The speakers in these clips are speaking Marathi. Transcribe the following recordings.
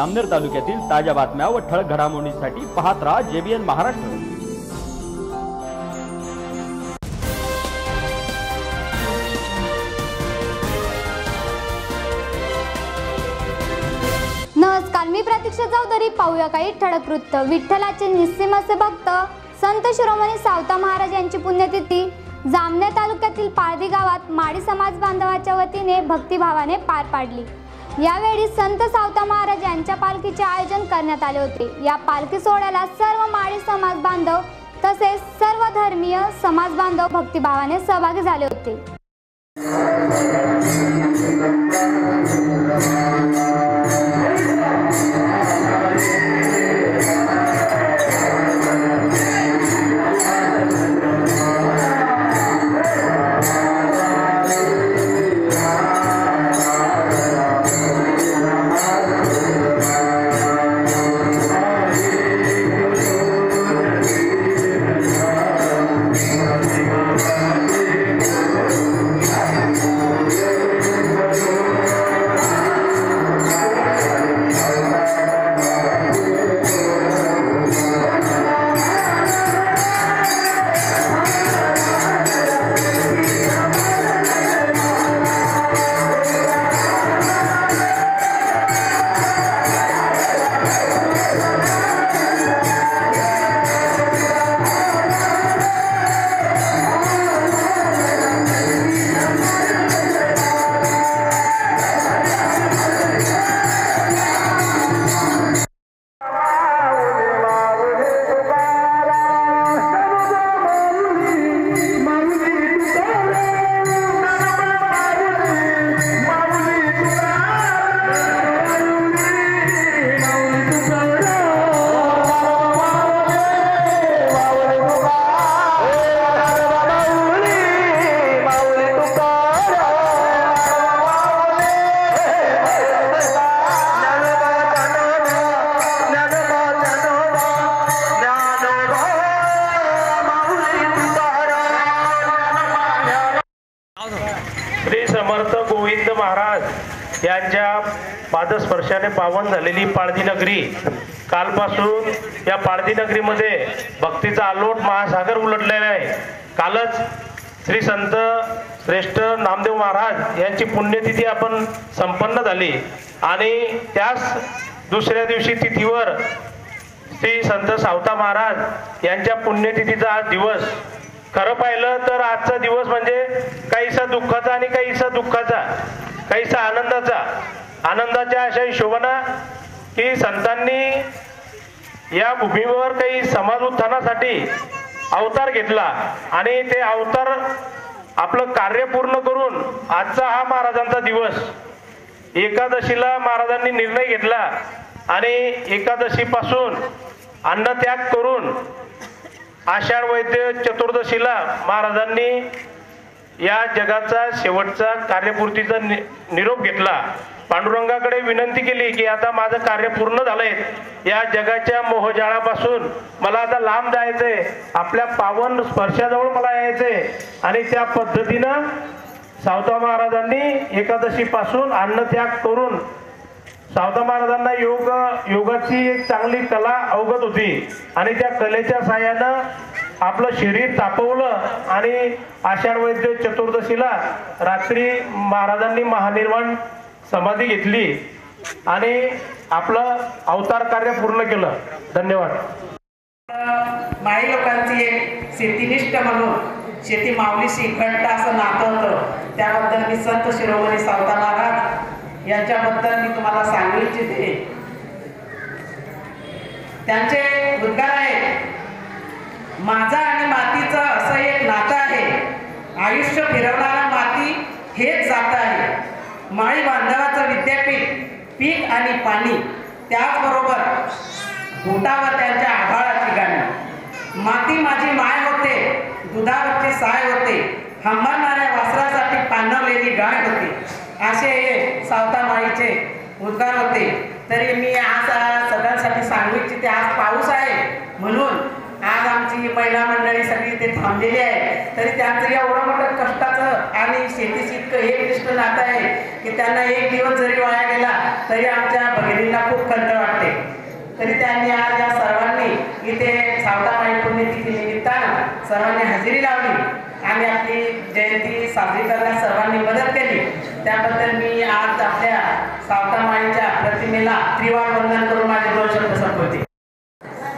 अमनेर तालुक्यातील ताज्या बातम्या व ठळक घडामोडींसाठी पाहत राहा जेबीएन महाराष्ट्र. नमस्कार मी प्रतीक्षा चौधरी. पाहूया काही ठळक वृत्त. विठ्ठलाचे निस्सिमचे भक्त संत शिरोमणी सावता महाराज यांची पुण्यतिथी. जामनेर तालुक्यातील पाळदी गावात माडी समाज बांधवाच्या वतीने भक्तिभावाने पार पाडली. यावेळी संत सावता महाराज यांच्या पालखीचे आयोजन करण्यात आले होते. या पालखी सोहळ्याला सर्व माळी समाज बांधव तसेच सर्व धर्मीय समाज बांधव भक्तिभावाने सहभागी झाले होते. गोविंद महाराज यांच्या पादस्पर्शाने पावन झालेली पाळधी नगरी. कालपासून या पाळधी नगरीमध्ये भक्तीचा आलोट महासागर उलटलेला आहे. कालच श्री संत श्रेष्ठ नामदेव महाराज यांची पुण्यतिथी आपण संपन्न झाली. आणि त्याच दुसऱ्या दिवशी तिथीवर श्री संत सावता महाराज यांच्या पुण्यतिथीचा आज दिवस खरं पाहिलं तर आजचा दिवस म्हणजे काहीसा दुःखाचा आणि काहीसा दुःखाचा काहीसा आनंदाचा. आनंदाच्या अशा हिशोबाना की संतांनी या भूमीवर काही समाज उत्थानासाठी अवतार घेतला आणि ते अवतार आपलं कार्य पूर्ण करून आजचा हा महाराजांचा दिवस. एकादशीला महाराजांनी निर्णय घेतला आणि एकादशीपासून अन्नत्याग करून आषाढ वैद्य चतुर्दशीला महाराजांनी या जगाचा शेवटचा कार्यपूर्तीचा नि- निरोप घेतला. पांडुरंगाकडे विनंती केली की आता माझं कार्य पूर्ण झालंय. या जगाच्या मोहजाळापासून मला आता लांब जायचंय. आपल्या पावन स्पर्शाजवळ मला यायचंय. आणि त्या पद्धतीनं सावता महाराजांनी एकादशी पासून अन्नत्याग करून सावता महाराजांना योग योगाची एक चांगली कला अवगत होती. आणि त्या कलेच्या साह्यानं आपलं शरीर तापवलं आणि आषाढ वैद्य चतुर्दशीला रात्री महाराजांनी महानिर्वाण समाधी घेतली आणि आपलं अवतार कार्य पूर्ण केलं. धन्यवाद. माई लोकांची एक शेतीनिष्ठ म्हणून शेती माऊलीशी घट्ट असं नातं होतं. त्याबद्दल मी संत शिरोमणी सावता महाराज यांच्याबद्दल मी तुम्हाला सांग इच्छिते त्यांचे उद्गार आहेत. माझा आणि मातीचं असं एक नातं आहे. आयुष्य फिरवणारा माती हेच जात आहे. माळी बांधवाचं विद्यापीठ पीक आणि पाणी त्याचबरोबर घोटावर त्यांच्या आभाळाची गाणी. माती माझी माय होते दुधावरची साय होते हंबरणाऱ्या वासरासाठी पांढरलेली गाय होती. असे हे सावता माईचे उद्गार होते. तरी मी आज सगळ्यांसाठी सांगू इच्छिते आज पाऊस आहे म्हणून आज आमची महिला मंडळी सगळी इथे थांबलेली आहे. तरी त्यांचं एवढं मोठं कष्टाचं आणि शेतीशी इतकं एक निष्ठ नातं आहे की त्यांना एक दिवस जरी वाया गेला तरी आमच्या भगिनींना खूप खंत वाटते. तरी त्यांनी आज या सर्वांनी इथे सावतामाई पुण्यतिथी निमित्तानं सर्वांनी हजेरी लावली आणि आपली जयंती साजरी करण्यास सर्वांनी मदत केली. त्याबद्दल मी आज आपल्या सावता प्रतिमेला त्रिवार वंदन करून माझे दोन शब्द संपवते.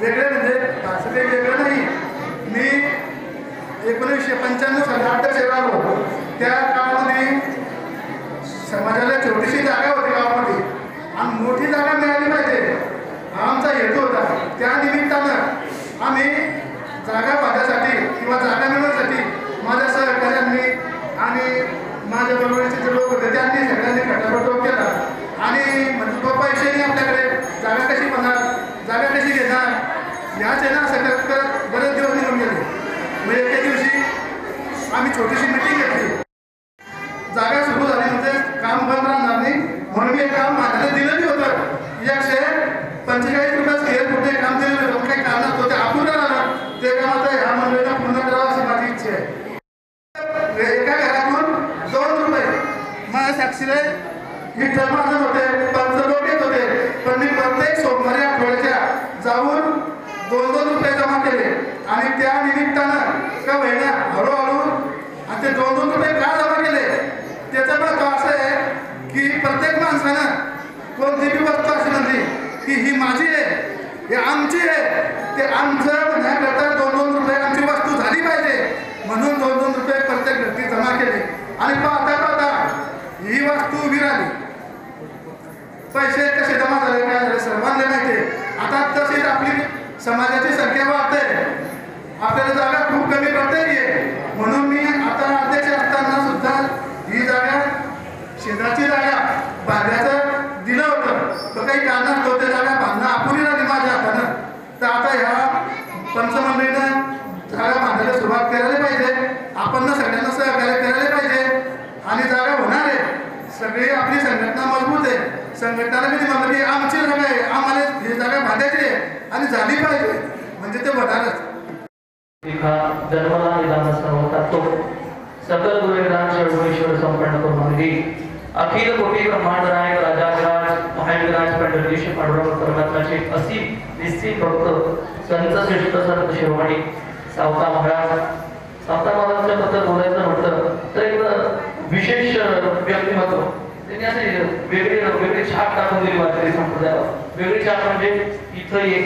वेगळे म्हणजे असं काही वेगळं नाही. मी एकोणीसशे पंच्याण्णव साली अध्यक्ष राहिलो त्या काळामध्ये समाजाला छोटीशी जागा होती गावामध्ये. आणि मोठी जागा मिळाली पाहिजे. हा आमचा हेतू होता. त्या निमित्तानं आम्ही जागा पाहण्यासाठी किंवा जागा मिळवण्यासाठी माझ्या सहकार्यांनी आणि माझ्या बरोबरचे जे लोक होते त्यांनी सगळ्यांनी खटापटोप केला आणि म्हणजे तो पैसे नाही आपल्याकडे जागा कशी बनणार जागा कशी घेणार ह्याच आहे ना बरेच दिवस निघून गेले. मग एके दिवशी आम्ही छोटीशी मिटिंग घेतली. जागा सुरू झाली म्हणजे काम बंद राहणार नाही. म्हणून मी हे काम माझ्याला दिलं नाही होतं. एकशे पंचेचाळीस रुपये स्क्वेअर कुठे काम दिलेलं होतं काही काही कारणात होते आपण राहणार. ते काम आता ह्या मंडळीला पूर्ण करावं अशी माझी इच्छा आहे. एका घरातून दोन रुपये. माझ्या साक्षीला विठ्ठल महाजन होते. पंच लोक येत होते पण मी प्रत्येक सोमवारी आठवड्याच्या जाऊन दोन दोन रुपये जमा केले आणि त्या निमित्तानं का महिन्या हळूहळू आणि ते दोन रुपये का जमा केले त्याचा महत्त्व असं आहे की प्रत्येक माणसानं कोणती बी वस्तू अशी म्हणली की ही माझी आहे हे आमची आहे ते आमचं म्हणण्याकरता दोन दोन रुपये आमची वस्तू झाली पाहिजे म्हणून दोन दोन रुपये प्रत्येक व्यक्ती जमा केले आणि पाहता पाहता ही वस्तू उभी राहिली पैसे कसे जमा झाले काय झाले सर्वांना माहिती आहे आता तशीच आपली समाजाची संख्या वाढते आपल्याला जागा खूप कमी पडते आहे म्हणून मी आता अध्यक्ष असताना सुद्धा ही जागा शेताची जागा बांधायचं दिलं होतं तर काही कारणास्तव ते जागा बांधणं अपुरी राहिली माझ्या हातानं तर आता ह्या पंचमंडळीनं जागा बांधायला सुरुवात करायला पाहिजे आपण सगळ्यांना सहकार्य करायला पाहिजे आणि जागा होणार आहे सगळी आपली संघटना मजबूत आहे संघटनाला मी म्हणलं की आमची जागा आहे आम्हाला ही जागा बांधायची आहे आणि झाली पाहिजे. म्हणजे ते होणारच जन्मला निदान होता तो. सकल गुरुविराम षडगुणेश्वर संपन्न करून देईल अखिल कोटी ब्रह्मांड नायक राजाधिराज महाविराज पंढरीश पांडुरंग परमात्माचे असीम निश्चित भक्त संत श्रेष्ठ संत शिरोमणी सावता महाराज. सावता महाराजांच्या बद्दल बोलायचं म्हटलं तर एक विशेष व्यक्तिमत्व. त्यांनी वेगळे वेगळे छाप टाकून दिली वारकरी संप्रदायावर. वेगळी छाप म्हणजे इथं ये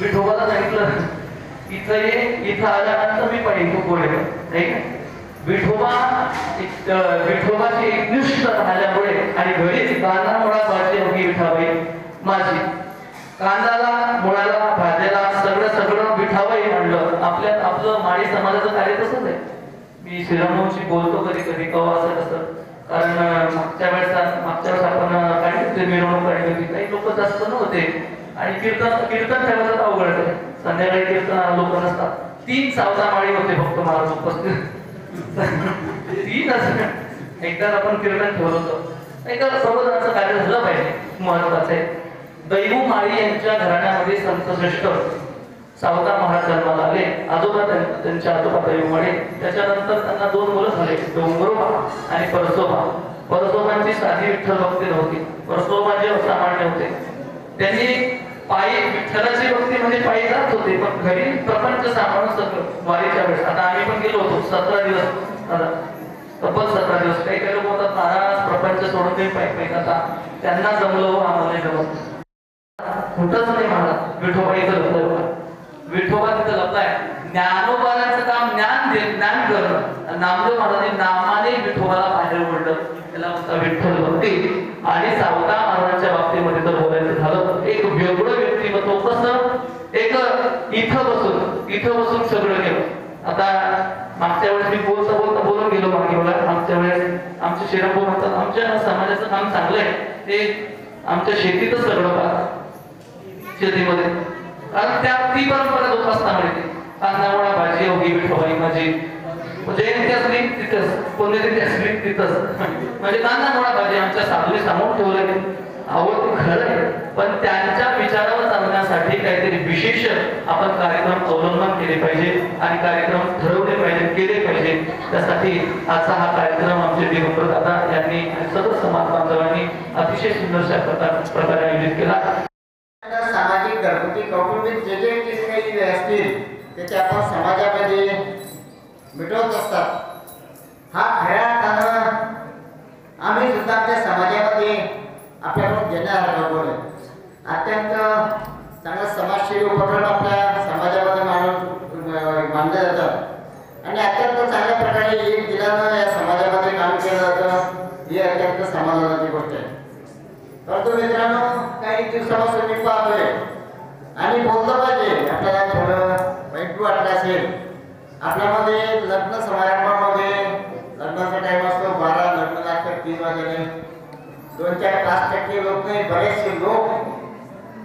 विठोबाला सांगितलं. इथं ये इथं आल्यानंतर मी पाहिजे तू कोण आहे. नाही विठोबा एक, विठोबाची एकनिष्ठ राहिल्यामुळे आणि घरीच कांदा मुळा भाजी होती विठाबाई माझी. कांदाला मुळाला भाज्याला सगळं सगळं विठाबाई म्हणलं आपल्या आपलं माळी समाजाचं कार्य तसंच आहे. मी श्रीरामभाऊशी बोलतो कधी कधी कवा असं कसं कारण मागच्या वेळेस मागच्या वेळेस आपण अं, काढली होती मिरवणूक काढली होती. काही लोक जास्त नव्हते. आणि कीर्तन कीर्तन ठेवायचं अवघड आहे संध्याकाळी कीर्तन लोक नसतात. तीन सावधान माळी होते फक्त महाराज उपस्थित. तीन असं. एकदा आपण कीर्तन ठेवलं होतं. एकदा प्रबोधनाचं कार्य झालं पाहिजे. महत्वाचं आहे. दैवू माळी यांच्या घराण्यामध्ये संत सावकार महाराज जन्माला आले. आजोबा त्यांच्या आजोबा दैवमाळे त्याच्यानंतर त्यांना दोन मुलं झाले. डोंगरोबा आणि परसोबा. परसोबांची साधी विठ्ठल भक्ती नव्हती. परसोबा जे सामान्य होते. त्यांनी पायी विठ्ठलाची भक्ती म्हणजे पायी जात होते पण घरी प्रपंच सामान सगळं वारीच्या वेळेस. आता आम्ही पण गेलो होतो. सतरा दिवस. आता तब्बल सतरा दिवस. काही काही लोक होतात महाराज प्रपंच सोडून काही पायी पायी आता त्यांना जमलं हो आम्हाला नाही जमत कुठंच नाही महाराज. विठोबाई इथं विठोबा तिथं लपलाय ज्ञानोबाराचं काम ज्ञान दे ज्ञान करणं. नामदेव महाराजांनी नामाने विठोबाला बाहेर ओढलं. त्याला म्हणता विठ्ठल भक्ती. आणि सावता महाराजांच्या बाबतीमध्ये तर बोलायचं झालं एक वेगळं व्यक्तिमत्व कसं? एक इथं बसून इथं बसून सगळं केलं. आता मागच्या वेळेस मी बोलता बोलता बोलून गेलो मागे मला मागच्या वेळेस आमचे शेराभाऊ म्हणतात आमच्या समाजाचं काम चांगलं आहे ते आमच्या शेतीतच सगळं पाहतात. शेतीमध्ये. कारण त्यात ती परंपरा जोपासता मिळते कांदावळा भाजी होगी विठोबाई माझी जयंती असली तिथंच. पुण्यतिथी असली तिथंच. म्हणजे कांदावळा भाजी आमच्या साधूने सांगून ठेवलेली अहो ते खरं आहे. पण त्यांच्या विचारावर चालण्यासाठी काहीतरी विशेष आपण कार्यक्रम अवलंबन केले पाहिजे आणि कार्यक्रम ठरवले पाहिजे केले पाहिजे. त्यासाठी आजचा हा कार्यक्रम आमचे दिगंबर दादा यांनी सर्व समाज बांधवांनी अतिशय सुंदरशा प्रकारे आयोजित केला. घरगुती कौटुंबिक जे जे काही असतील ते ते आपण समाजामध्ये मिटवत असतात. हा खऱ्या अर्थानं आम्ही सुद्धा आपल्या समाजामध्ये आपल्याकडून घेण्यासारखा गुण आहे अत्यंत चांगला समाजसेवी उपक्रम आपल्या समाजामध्ये मानून मानले जातात आणि अत्यंत चांगल्या प्रकारे एक दिलानं या समाजामध्ये काम केलं जातं ही अत्यंत समाधानाची गोष्ट आहे. परंतु मित्रांनो काही दिवसापासून मी पाहतोय आणि बोललं पाहिजे आपल्याला थोडं वाईट वाटलं असेल. आपल्यामध्ये लग्न समारंभामध्ये लग्नाचा टाइम असतो बारा लग्न लागतात तीन वाजेने. दोन चार पाच टक्के लोक नाही बरेचसे लोक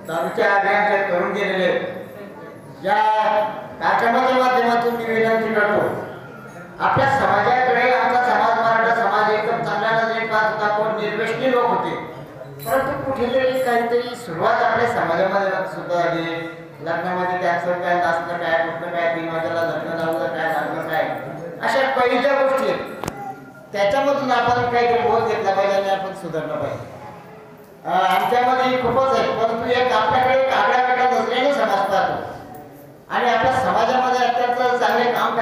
दारूच्या अभियानाचे करून गेलेले या कार्यक्रमाच्या माध्यमातून मी विनंती करतो आपल्या समाजाकडे आमचा समाज मराठा समाज एकदम चांगला नजरेने होता कोण निर्वेशनी लोक होते. परंतु कुठेतरी काहीतरी सुरुवात आपल्या समाजामध्ये सुद्धा झाली लग्नामध्ये त्याचं काय नाचणं काय कुठलं काय तीन वाजायला लग्न लावलं काय लागलं काय? अशा पहिल्या गोष्टी आहेत. त्याच्यामधून आपण काहीतरी बोध घेतला पाहिजे आणि आपण सुधारलं पाहिजे. आमच्यामध्ये खूपच आहे परंतु एक आपल्याकडे कागड्या आगळ्या वेगळ्या नसल्याने समाज पाहतो. आणि आपल्या समाजामध्ये अत्यंत चांगले काम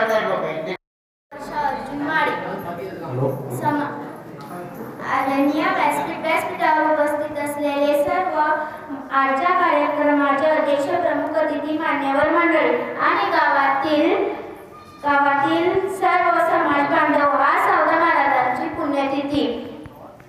आणि गावातील गावातील सर्व समाज बांधव आज सावधा महाराजांची पुण्यतिथी.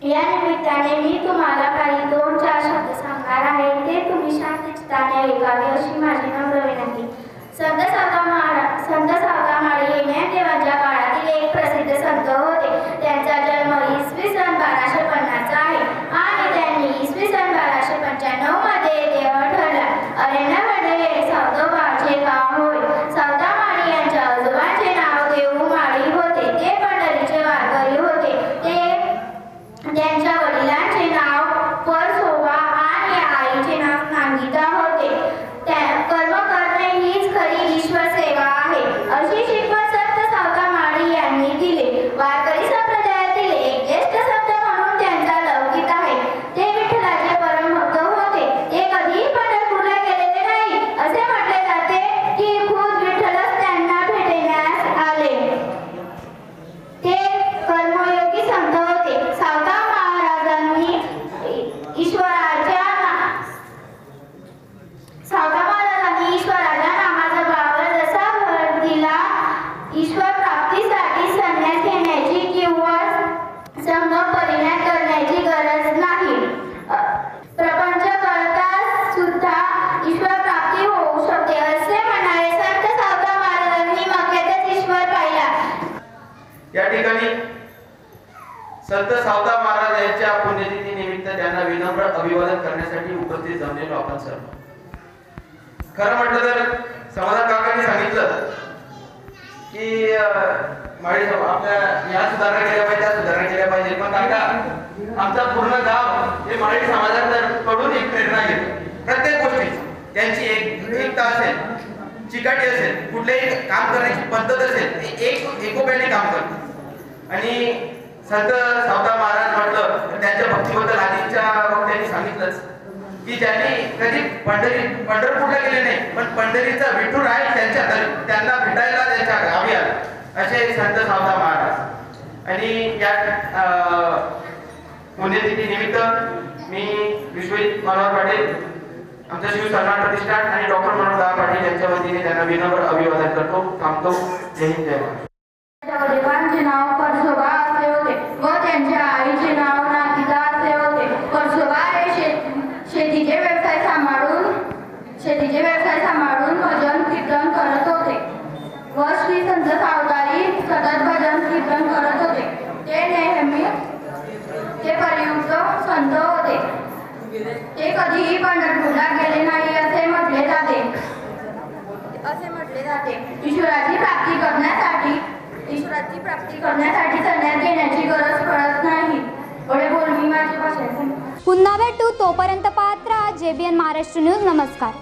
या निमित्ताने मी तुम्हाला काही दोन चार शब्द सांगणार आहे. ते तुम्ही शांतचित्ताने ऐकावे अशी माझी नम्र विनंती. संत सावता महाराज संत सावता माळी येण्या ज्ञानदेवांच्या काळातील एक प्रसिद्ध संत होते त्यांचा जन्म इसवी सन बाराशे पन्नासचा आहे आणि त्यांनी इसवी सन बाराशे पंच्याण्णवमध्ये देव ठरला अरण्यमध्ये हे सावतोबाचे गाव होय सावता माळी यांच्या आजोबांचे नाव देऊ माळी होते ते पंढरीचे वारकरी होते ते त्यांच्या वडिलांचे नाव परसोबा आणि आईचे नाव नांगिता होते त्या- कर्म करणे हीच खरी ईश्वर सेवा आहे अशी शिकवण संत सावता माळी यांनी दिली वारकरी संप्रदायातील एक ज्येष्ठ संत म्हणून त्यांचा लौकिक आहे ते विठ्ठलाचे परमभक्त होते ते कधीही पंढरपूरला गेलेले नाही असे म्हटले जाते की खुद विठ्ठलच त्यांना भेटण्यास आले ते कर्मयोगी संत होते सावता महाराजांनी इ- ईश्वराच्या ना- सावता महाराजांनी ईश्वराच्या नामाचा बावर जसा भर दिला ईश्वर प्राप्तीसाठी संन्यास घेण्याची किंवा संघ परिणाम करण्याची गरज नाही अ, प्रपंच करता सुद्धा ईश्वर प्राप्ती होऊ शकते असे म्हणाले संत सावता महाराजांनी मक्यातच ईश्वर पाहिला या ठिकाणी संत सावता महाराज यांच्या पुण्यतिथी निमित्त त्यांना अभिवादन करण्यासाठी उपस्थित जमलेलो आपण सर्व खरं म्हटलं तर समाधान काकांनी सांगितलं की माळी आपल्या या सुधारणा केल्या पाहिजे त्या सुधारणा केल्या पाहिजे. पण काका आमचा पूर्ण गाव हे माळी समाजाकडून एक प्रेरणा घेतो प्रत्येक गोष्टी त्यांची एक एकता असेल चिकाटी असेल कुठलेही काम करण्याची पद्धत असेल ते एक एकोप्याने काम करतात आणि संत सावता महाराज म्हटलं त्यांच्या भक्तीबद्दल आधीच्या वक्त्यांनी सांगितलंच. की ज्यांनी कधी पंढरी पंढरपूरला गेले नाही पण पंढरीचा विठूर आहे त्यांच्या त्यांना भेटायला त्यांच्या गावी आला. असे संत सावता महाराज. आणि या पुण्यतिथी निमित्त मी विश्वजित मनोहर पाटील आमचं शिव सन्मान प्रतिष्ठान आणि डॉक्टर मनोहर दादा पाटील यांच्या वतीने त्यांना विनम्र अभिवादन करतो थांबतो. जय हिंद जय महाराज नाव परसोबा असे व त्यांच्या आईचे नाव नाथिका असे होते. परसोबा हे शेतीचे व्यवसाय सांभाळून शेतीचे व्यवसाय सांभाळून भजन कीर्तन करत होते. व श्री संत सावतारी सतत भजन कीर्तन करत होते. ते नेहमी ते परियुक्त संत होते. ते कधीही पंढरपूरला गेले नाही असे म्हटले जाते. असे म्हटले जाते. ईश्वराची प्राप्ती करण्यासाठी संन्यास घेण्याची गरज पडत नाही. एवढे माझी पुन्हा भेटू. तोपर्यंत पाहत राहा जेबीएन महाराष्ट्र न्यूज. नमस्कार.